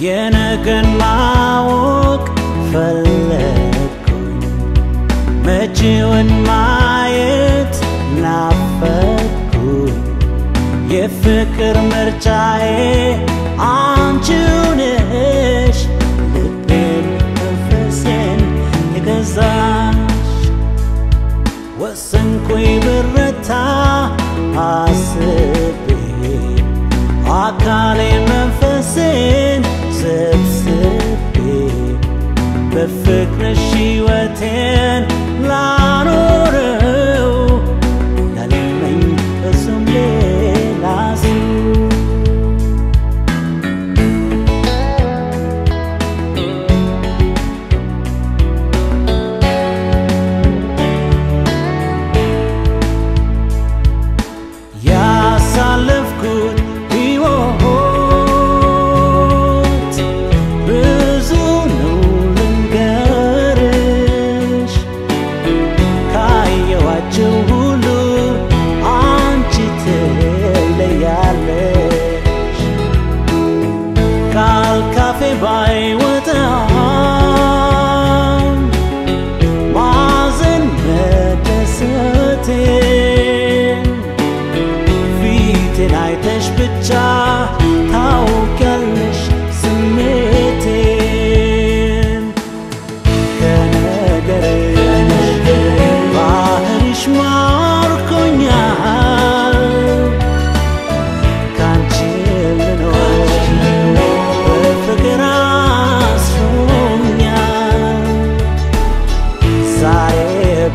የነገን ማወቅ ፈለግኩኝ፣ መቼውን ማየት ናፈኩ! የፍቅር ምርጫዬ አንቺው ነሽ፣ ልቤን መንፈሴን የገዛሽ። ወሰንኩኝ ብረታ አስቤ አካሌ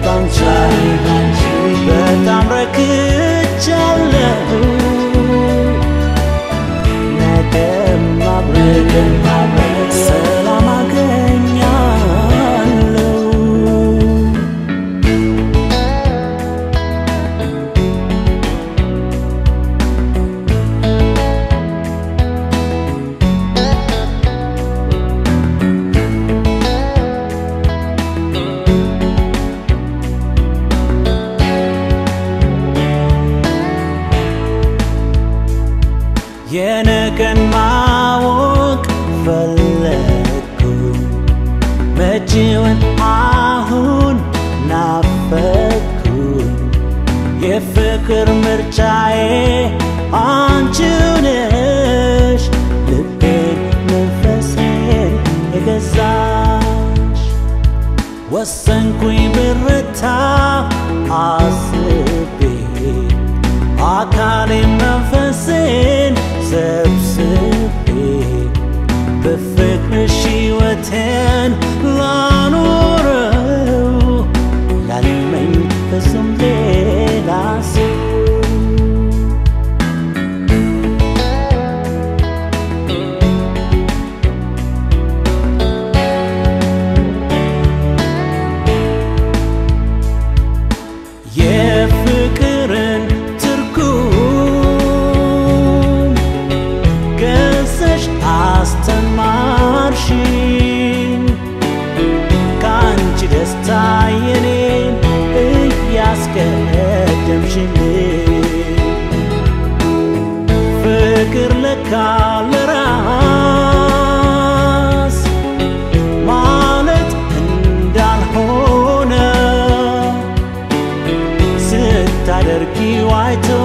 当在意 የነገን ማወቅ ፈለግኩ መጪውን አሁን ናፈቅኩ የፍቅር ምርጫዬ አንቺው ደስታዬን እያስቀደምሽልኝ ፍቅር ለካ ለራስ ማለት እንዳልሆነ ስታደርጊው አይተው